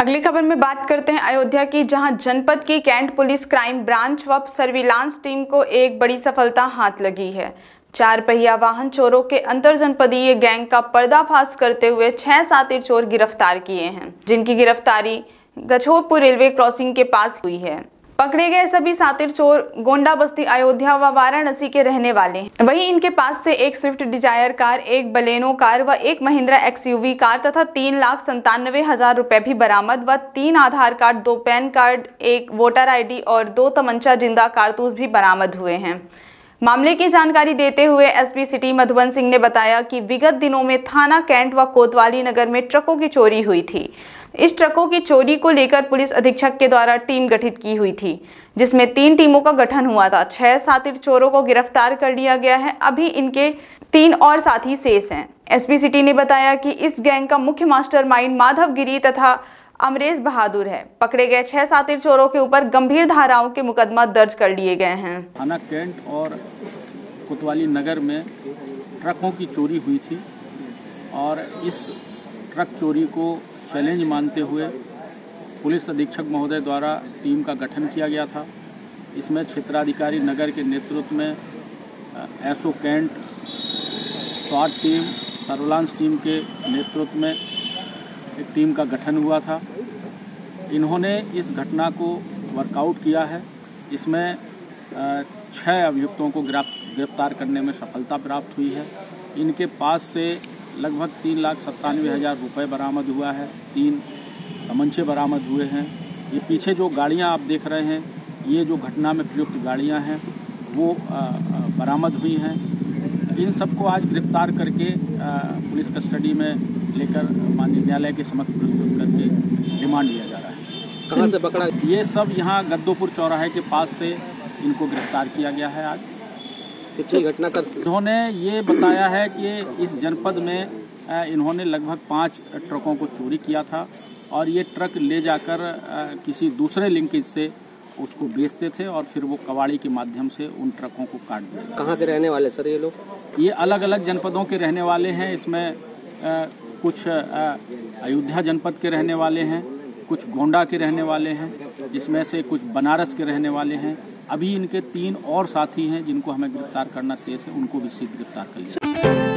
अगली खबर में बात करते हैं अयोध्या की, जहाँ जनपद की कैंट पुलिस क्राइम ब्रांच व सर्विलांस टीम को एक बड़ी सफलता हाथ लगी है। चार पहिया वाहन चोरों के अंतर जनपदीय गैंग का पर्दाफाश करते हुए छह साथी चोर गिरफ़्तार किए हैं, जिनकी गिरफ्तारी गछोरपुर रेलवे क्रॉसिंग के पास हुई है। पकड़े गए सभी सातिर चोर गोंडा बस्ती, अयोध्या व वाराणसी के रहने वाले हैं। वहीं इनके पास से एक स्विफ्ट डिज़ायर कार, एक बलेनो कार व एक महिंद्रा एक्सयूवी कार तथा तीन लाख संतानवे हज़ार रुपए भी बरामद व तीन आधार कार्ड, दो पैन कार्ड, एक वोटर आईडी और दो तमंचा ज़िंदा कारतूस भी बरामद हुए हैं। मामले की जानकारी देते हुए एसपी सिटी मधुबन सिंह ने बताया कि विगत दिनों में थाना कैंट व कोतवाली नगर में ट्रकों की चोरी हुई थी। इस ट्रकों की चोरी को लेकर पुलिस अधीक्षक के द्वारा टीम गठित की हुई थी, जिसमें तीन टीमों का गठन हुआ था। छह सातिर चोरों को गिरफ़्तार कर लिया गया है। अभी इनके तीन और साथी शेष हैं। एसपी सिटी ने बताया कि इस गैंग का मुख्य मास्टरमाइंड माधव गिरी तथा अमरेश बहादुर है। पकड़े गए छह सातिर चोरों के ऊपर गंभीर धाराओं के मुकदमा दर्ज कर लिए गए हैं। थाना कैंट और कोतवाली नगर में ट्रकों की चोरी हुई थी और इस ट्रक चोरी को चैलेंज मानते हुए पुलिस अधीक्षक महोदय द्वारा टीम का गठन किया गया था। इसमें क्षेत्राधिकारी नगर के नेतृत्व में एसओ कैंट स्वाट टीम, सर्विलांस टीम के नेतृत्व में एक टीम का गठन हुआ था। इन्होंने इस घटना को वर्कआउट किया है। इसमें छह अभियुक्तों को गिरफ़्तार करने में सफलता प्राप्त हुई है। इनके पास से लगभग तीन लाख सत्तानवे हज़ार रुपये बरामद हुआ है। तीन तमंचे बरामद हुए हैं। ये पीछे जो गाड़ियाँ आप देख रहे हैं, ये जो घटना में प्रयुक्त गाड़ियाँ हैं, वो बरामद हुई हैं। इन सबको आज गिरफ़्तार करके पुलिस कस्टडी में लेकर माननीय न्यायालय के समक्ष प्रस्तुत करके रिमांड लिया जा रहा है। कहाँ से पकड़ा? ये सब यहाँ गद्दोपुर चौराहे के पास से इनको गिरफ़्तार किया गया है आज। कितनी घटना कर इन्होंने ये बताया है कि इस जनपद में इन्होंने लगभग पाँच ट्रकों को चोरी किया था और ये ट्रक ले जाकर किसी दूसरे लिंकेज से उसको बेचते थे और फिर वो कबाड़ी के माध्यम से उन ट्रकों को काट दिया कहाँ के रहने वाले सर ये लोग? ये अलग अलग जनपदों के रहने वाले हैं। इसमें कुछ अयोध्या जनपद के रहने वाले हैं, कुछ गोंडा के रहने वाले हैं इसमें से कुछ बनारस के रहने वाले हैं। अभी इनके तीन और साथी हैं जिनको हमें गिरफ़्तार करना शेष है, उनको भी शीघ्र गिरफ़्तार कर लिया